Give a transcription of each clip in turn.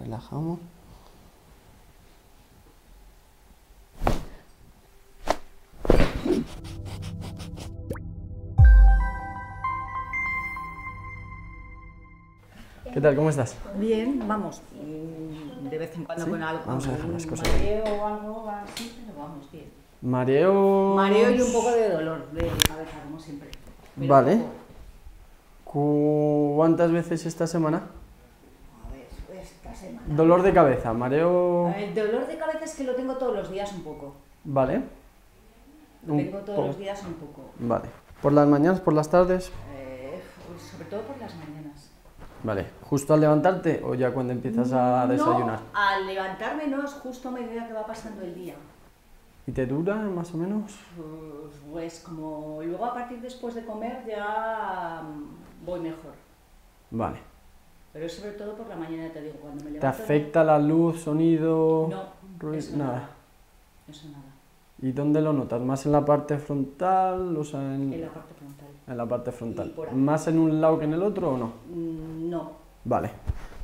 relajamos. ¿Qué tal? ¿Cómo estás? Bien, vamos, mm, de vez en cuando ¿Sí? con algo. Vamos a dejar las cosas Mareo o algo así, pero vamos, bien. Mareo... Mareo y un poco de dolor de cabeza, como siempre. Pero Vale. ¿Cuántas veces esta semana? Semana. Dolor de cabeza, mareo... El dolor de cabeza es que lo tengo todos los días un poco. Vale. Lo tengo todos poco. los días un poco. Vale. ¿Por las mañanas, por las tardes? Eh, pues sobre todo por las mañanas. Vale. ¿Justo al levantarte o ya cuando empiezas a desayunar? Al levantarme no es justo a medida que va pasando el día. ¿Y te dura más o menos? Pues, pues como luego a partir después de comer ya mm, voy mejor. Vale. Pero es sobre todo por la mañana, te digo, cuando me ¿Te levanto. afecta la luz, sonido? No, ruido? eso nada. nada. Eso nada. ¿Y dónde lo notas? ¿Más en la parte frontal? O sea, en, En la parte frontal. en la parte frontal. ¿Más en un lado que en el otro o no? Mm, No. Vale.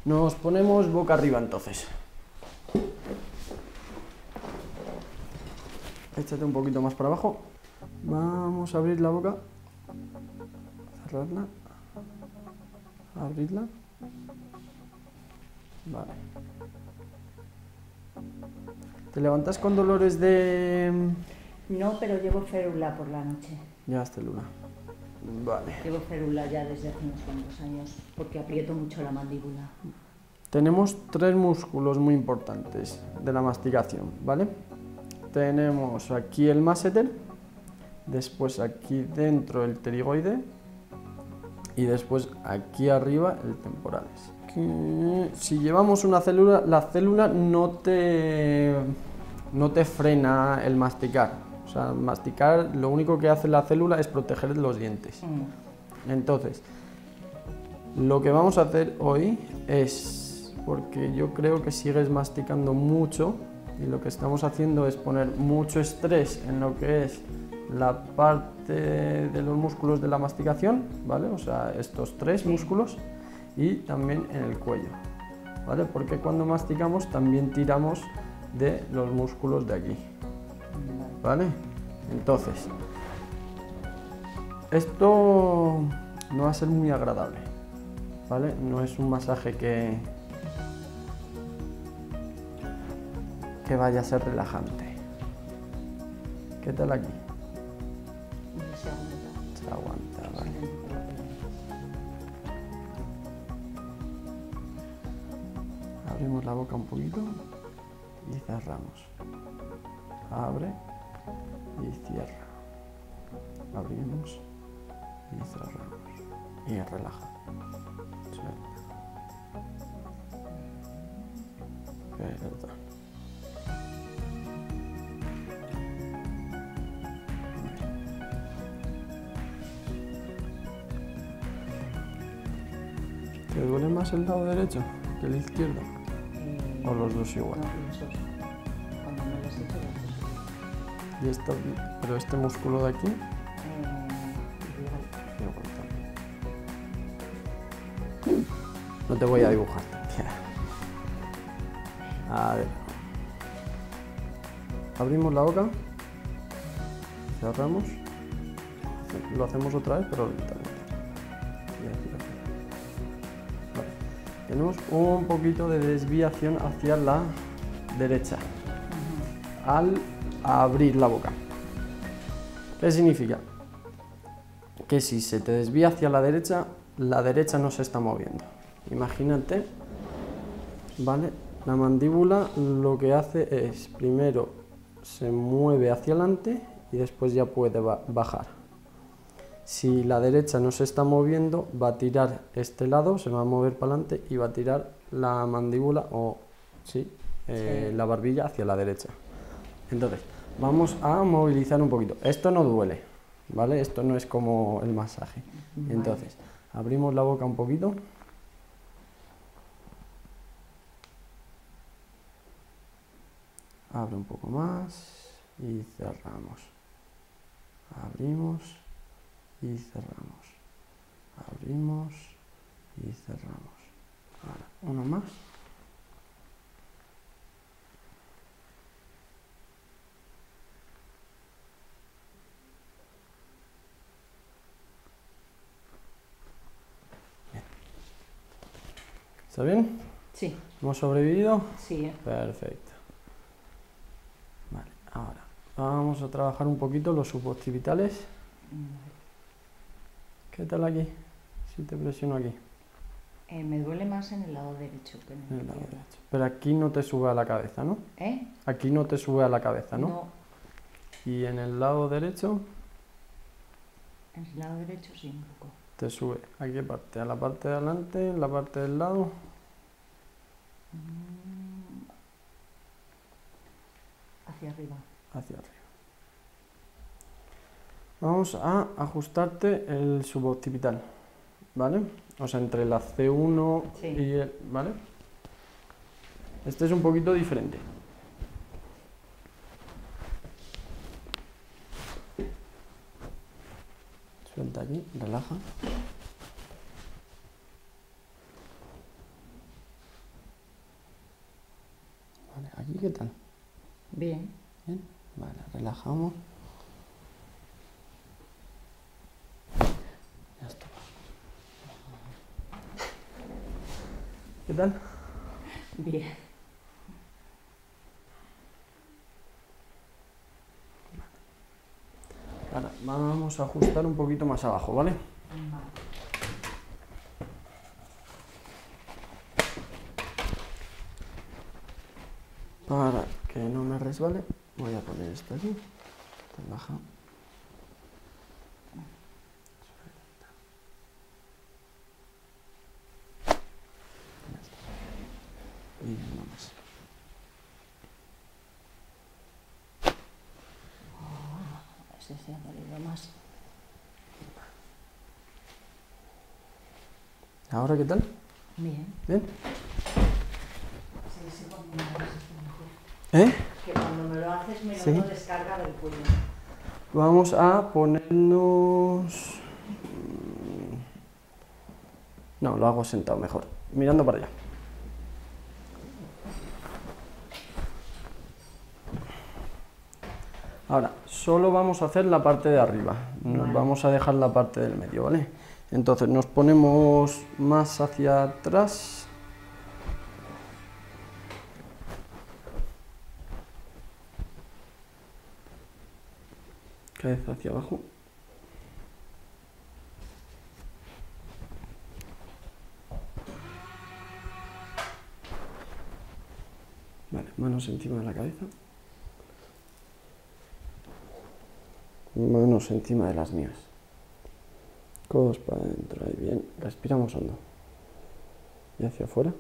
Nos ponemos boca arriba entonces. Échate un poquito más para abajo. Vamos a abrir la boca. Cerrarla. Abrirla. Vale. ¿Te levantas con dolores de...? No, pero llevo férula por la noche. Ya luna. Vale. Llevo férula ya desde hace unos cuantos años, porque aprieto mucho la mandíbula. Tenemos tres músculos muy importantes de la masticación, ¿vale? Tenemos aquí el masseter, después aquí dentro el pterigoide y después aquí arriba el temporales. Que si llevamos una célula, la célula no te, no te frena el masticar. O sea, masticar lo único que hace la célula es proteger los dientes. Mm. Entonces, lo que vamos a hacer hoy es, porque yo creo que sigues masticando mucho y lo que estamos haciendo es poner mucho estrés en lo que es la parte de los músculos de la masticación, ¿vale? O sea, estos tres músculos y también en el cuello, ¿vale? Porque cuando masticamos también tiramos de los músculos de aquí. ¿Vale? Entonces, esto no va a ser muy agradable, ¿vale? No es un masaje que, que vaya a ser relajante. ¿Qué tal aquí? La boca un poquito y cerramos. Abre y cierra. Abrimos y cerramos. Y relaja. Suelta. ¿Te duele más el lado derecho que el izquierdo? ¿O los dos igual? Y esta- pero este músculo de aquí, Eh, igual. igual también. No te voy a dibujar. A ver. Abrimos la boca. Cerramos. Lo hacemos otra vez, pero lentamente. Tenemos un poquito de desviación hacia la derecha. Al abrir la boca. ¿Qué significa? Que si se te desvía hacia la derecha, la derecha no se está moviendo. Imagínate, ¿vale? La mandíbula lo que hace es, primero se mueve hacia adelante y después ya puede ba- bajar. Si la derecha no se está moviendo, va a tirar este lado, se va a mover para adelante y va a tirar la mandíbula o sí, eh, Sí. la barbilla hacia la derecha. Entonces, vamos a movilizar un poquito. Esto no duele, ¿vale? Esto no es como el masaje. Vale. Entonces, abrimos la boca un poquito. Abre un poco más y cerramos. Abrimos y cerramos. Abrimos y cerramos. Ahora, uno más. ¿Está bien? Sí. ¿Hemos sobrevivido? Sí. ¿eh? Perfecto. Vale, ahora vamos a trabajar un poquito los suboctivitales. Mm, vale. ¿Qué tal aquí? Si te presiono aquí, Eh, me duele más en el lado derecho que en el el lado izquierdo. derecho. Pero aquí no te sube a la cabeza, ¿no? ¿Eh? Aquí no te sube a la cabeza, ¿no? No, Y en el lado derecho en el lado derecho sí, un poco. te sube. ¿A qué parte? ¿A la parte de adelante? ¿En la parte del lado? Mm, Hacia arriba. hacia arriba. Vamos a ajustarte el suboccipital, ¿vale? O sea, entre la C1 Sí. y el, ¿vale? Este es un poquito diferente. Suelta aquí, relaja. Vale, aquí qué tal? Bien. Bien, vale, relajamos. ¿Qué tal? Bien. Ahora vamos a ajustar un poquito más abajo, ¿vale? Vale. Para que no me resbale, voy a poner esto aquí. Baja. Ya está. Y nada más. Se ha dolido más. ¿Ahora qué tal? Bien. ¿Bien? Sí, sí, cuando me lo haces mejor. ¿Eh? Que cuando me lo haces me Sí. noto descarga del cuello. Vamos a ponernos... mm, No, lo hago sentado mejor. Mirando para allá. Ahora, solo vamos a hacer la parte de arriba. Nos Vale. vamos a dejar la parte del medio, ¿vale? Entonces nos ponemos más hacia atrás. Cabeza hacia abajo. Vale, manos encima de la cabeza. Manos encima de las mías. Codos para adentro, ahí bien. Respiramos hondo. Y hacia afuera.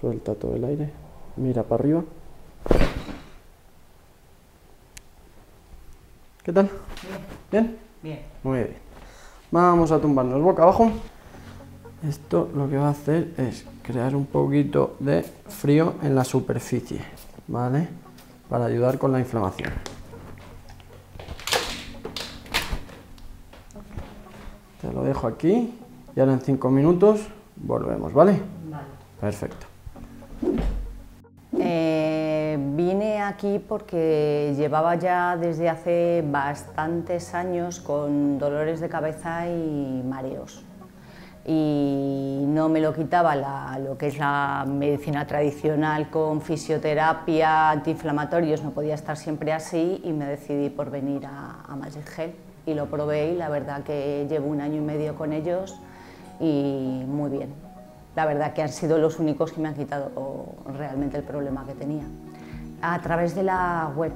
Suelta todo el aire. Mira para arriba. ¿Qué tal? Bien. ¿Bien? Bien. Muy bien. Vamos a tumbarnos boca abajo. Esto lo que va a hacer es crear un poquito de frío en la superficie, ¿vale? Para ayudar con la inflamación. Te lo dejo aquí y ahora en 5 minutos volvemos, ¿vale? Vale. Perfecto. Eh, vine aquí porque llevaba ya desde hace bastantes años con dolores de cabeza y mareos. Y no me lo quitaba la- lo que es la medicina tradicional con fisioterapia, antiinflamatorios, no podía estar siempre así y me decidí por venir a, a Magic Gel y lo probé y la verdad que llevo un año y medio con ellos y muy bien. La verdad que han sido los únicos que me han quitado realmente el problema que tenía. A través de la web,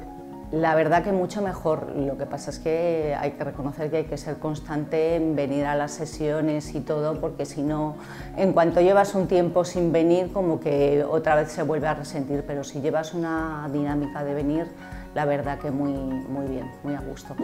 la verdad que mucho mejor. Lo que pasa es que hay que reconocer que hay que ser constante en venir a las sesiones y todo, porque si no, en cuanto llevas un tiempo sin venir, como que otra vez se vuelve a resentir, pero si llevas una dinámica de venir, la verdad que muy, muy bien, muy a gusto.